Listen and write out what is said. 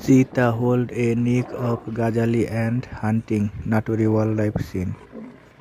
Cheetah hold a nick of gazelle and hunting nature wildlife scene.